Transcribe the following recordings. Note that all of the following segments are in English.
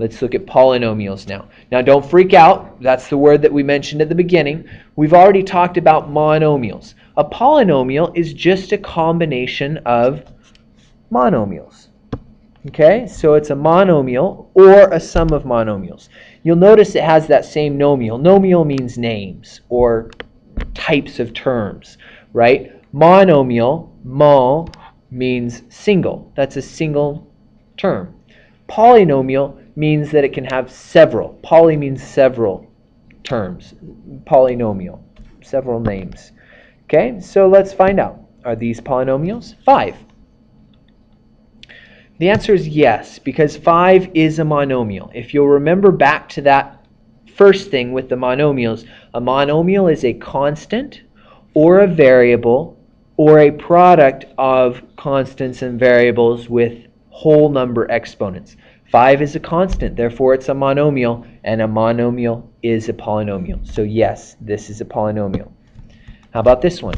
Let's look at polynomials now. Now, don't freak out. That's the word that we mentioned at the beginning. We've already talked about monomials. A polynomial is just a combination of monomials. Okay, so it's a monomial or a sum of monomials. You'll notice it has that same nomial. Nomial means names or types of terms, right? Monomial, mo, means single. That's a single term. Polynomial means that it can have several. Poly means several terms. Polynomial, several names. Okay, so let's find out. Are these polynomials? Five. The answer is yes, because 5 is a monomial. If you'll remember back to that first thing with the monomials, a monomial is a constant or a variable or a product of constants and variables with whole number exponents. 5 is a constant, therefore it's a monomial, and a monomial is a polynomial. So yes, this is a polynomial. How about this one?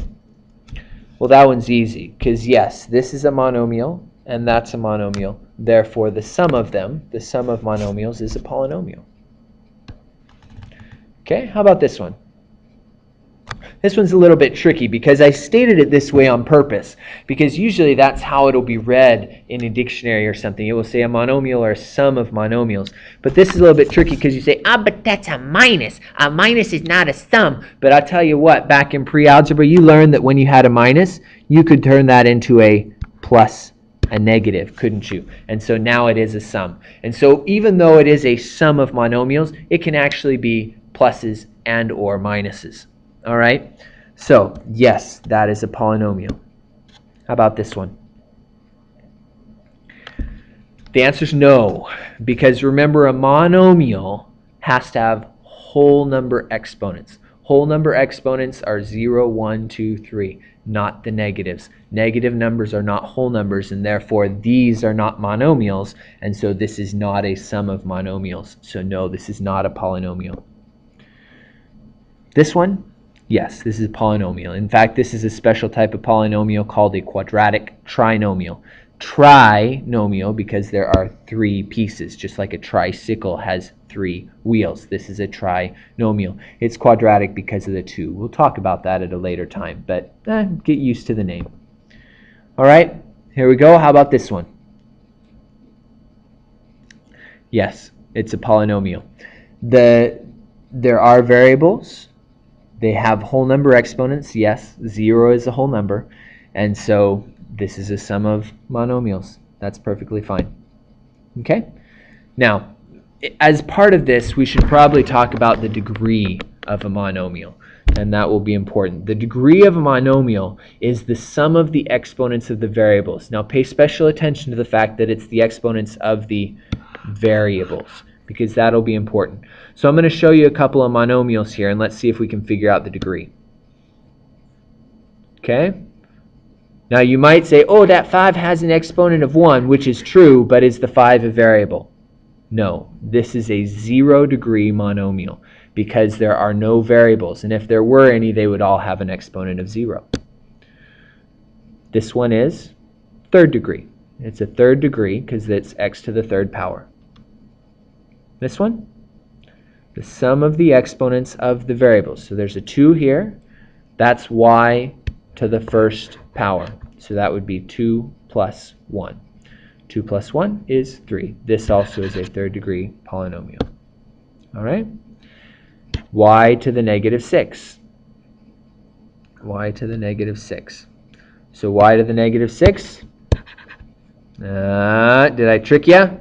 Well, that one's easy, because yes, this is a monomial, and that's a monomial. Therefore, the sum of them, the sum of monomials, is a polynomial. Okay, how about this one? This one's a little bit tricky because I stated it this way on purpose because usually that's how it'll be read in a dictionary or something. It will say a monomial or a sum of monomials. But this is a little bit tricky because you say, ah, but that's a minus. A minus is not a sum. But I'll tell you what, back in pre-algebra, you learned that when you had a minus, you could turn that into a plus a negative, couldn't you? And so now it is a sum. And so even though it is a sum of monomials, it can actually be pluses and or minuses. All right? So, yes, that is a polynomial. How about this one? The answer is no, because remember a monomial has to have whole number exponents. Whole number exponents are 0, 1, 2, 3 not the negatives. Negative numbers are not whole numbers, and therefore these are not monomials, and so this is not a sum of monomials. So no, this is not a polynomial. This one, yes, this is a polynomial. In fact, this is a special type of polynomial called a quadratic trinomial trinomial because there are three pieces, just like a tricycle has three wheels. This is a trinomial. It's quadratic because of the two. We'll talk about that at a later time, but eh, get used to the name. All right, here we go. How about this one? Yes, it's a polynomial. The, there are variables. They have whole number exponents. Yes, 0 is a whole number. And so this is a sum of monomials. That's perfectly fine. Okay? Now, as part of this, we should probably talk about the degree of a monomial, and that will be important. The degree of a monomial is the sum of the exponents of the variables. Now, pay special attention to the fact that it's the exponents of the variables, because that'll be important. So I'm going to show you a couple of monomials here, and let's see if we can figure out the degree. Okay? Now you might say, oh, that 5 has an exponent of 1, which is true, but is the 5 a variable? No, this is a zero degree monomial because there are no variables. And if there were any, they would all have an exponent of 0. This one is third degree. It's a third degree because it's x to the third power. This one, the sum of the exponents of the variables. So there's a 2 here. That's y to the first power. So that would be 2 plus 1. 2 plus 1 is 3. This also is a third degree polynomial. All right? y to the negative 6. y to the negative 6. So y to the negative 6. Uh, did I trick you?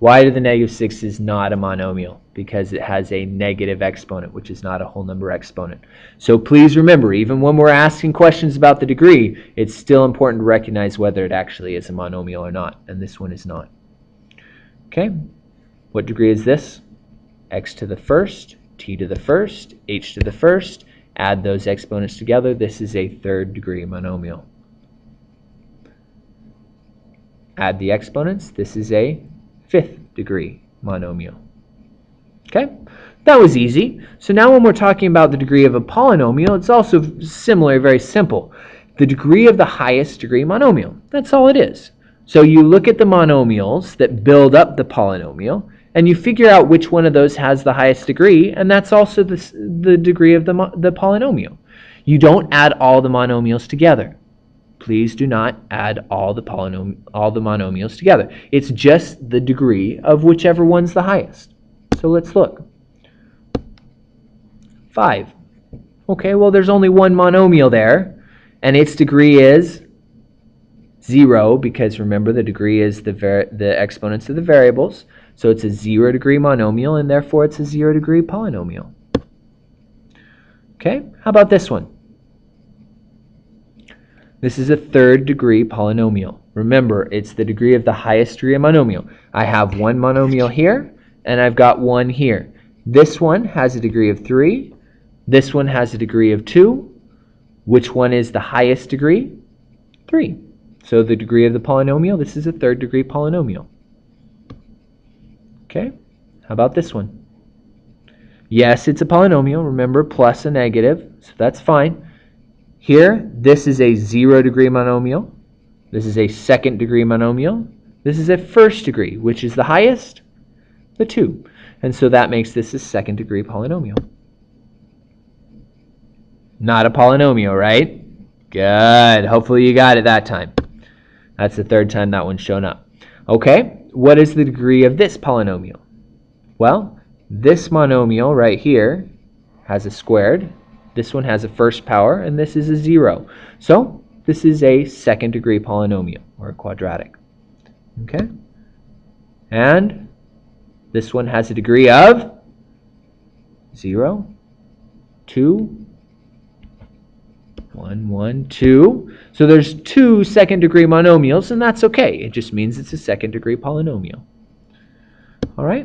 Y to the negative 6 is not a monomial because it has a negative exponent, which is not a whole number exponent. So please remember, even when we're asking questions about the degree, it's still important to recognize whether it actually is a monomial or not, and this one is not. Okay, what degree is this? x to the first, t to the first, h to the first. Add those exponents together. This is a third degree monomial. Add the exponents. This is a fifth degree monomial. Okay, that was easy. So now when we're talking about the degree of a polynomial, it's also similar, very simple. The degree of the highest degree monomial. That's all it is. So you look at the monomials that build up the polynomial, and you figure out which one of those has the highest degree, and that's also the, the degree of the, the polynomial. You don't add all the monomials together. Please do not add all the polynom all the monomials together. It's just the degree of whichever one's the highest. So let's look. 5. Okay, well there's only one monomial there, and its degree is 0 because remember the degree is the the exponents of the variables. So it's a 0 degree monomial and therefore it's a 0 degree polynomial. Okay, how about this one? This is a third degree polynomial. Remember, it's the degree of the highest degree of monomial. I have one monomial here, and I've got one here. This one has a degree of 3. This one has a degree of 2. Which one is the highest degree? 3. So the degree of the polynomial, this is a third degree polynomial. Okay, how about this one? Yes, it's a polynomial. Remember, plus a negative, so that's fine. Here, this is a zero degree monomial. This is a second degree monomial. This is a first degree, which is the highest? The 2. And so that makes this a second degree polynomial. Not a polynomial, right? Good. Hopefully you got it that time. That's the third time that one's shown up. Okay, what is the degree of this polynomial? Well, this monomial right here has a squared, this one has a first power, and this is a zero. So this is a second degree polynomial, or a quadratic. Okay? And this one has a degree of 0, 2, 1, 1, 2. So there's two second degree monomials, and that's okay. It just means it's a second degree polynomial. All right?